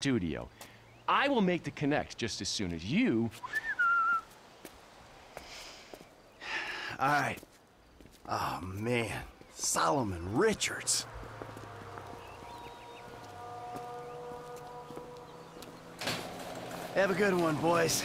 studio. I will make the connect just as soon as you... All right. Oh, man. Solomon Richards. Have a good one, boys.